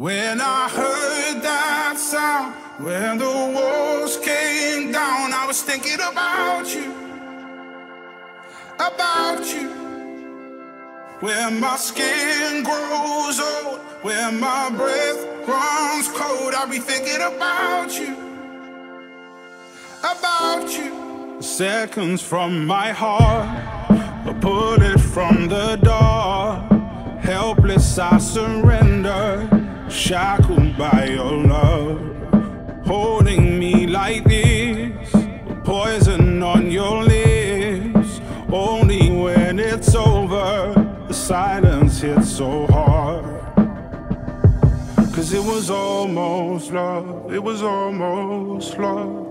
When I heard that sound, when the walls came down, I was thinking about you, about you. When my skin grows old, when my breath runs cold, I'll be thinking about you, about you. Seconds from my heart, a bullet from the dark. Helpless, I surrender, shackled by your love. Holding me like this, poison on your lips. Only when it's over, the silence hits so hard. Cause it was almost love, it was almost love.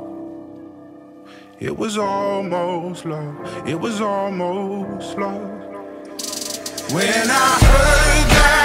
It was almost love, it was almost love. When I heard that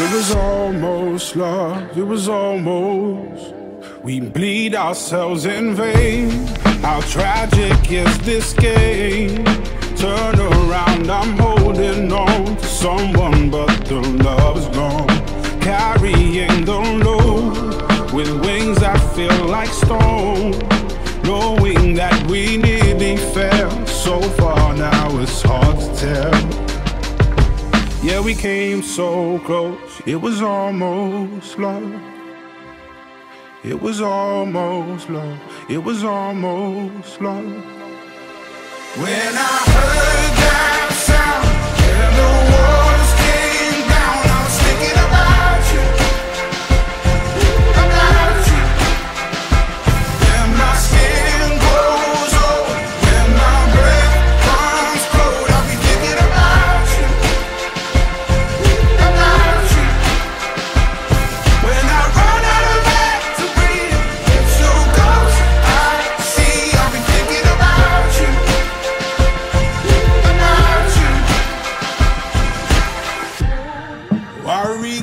It was almost love, it was almost. We bleed ourselves in vain. How tragic is this game? Turn around, I'm holding on to someone, but the love is gone. Carrying the load with wings that feel like stone. Knowing that we nearly fell so far now, it's hard to tell. Yeah, we came so close. It was almost love. It was almost love. It was almost love. When I heard that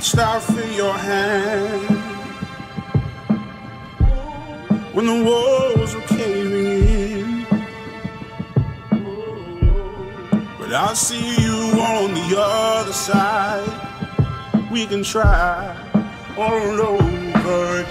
reached out for your hand when the walls were caving in. But I see you on the other side. We can try all over again.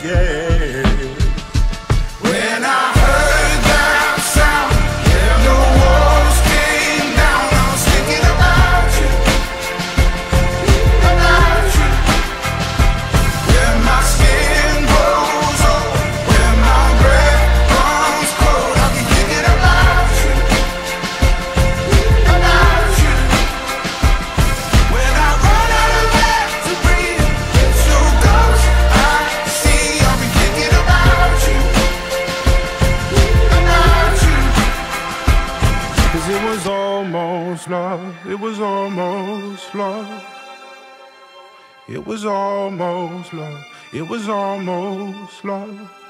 Almost love. It was almost love. It was almost love. It was almost love.